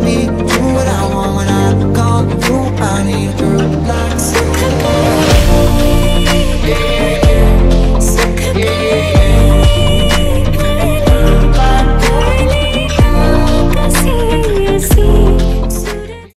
be too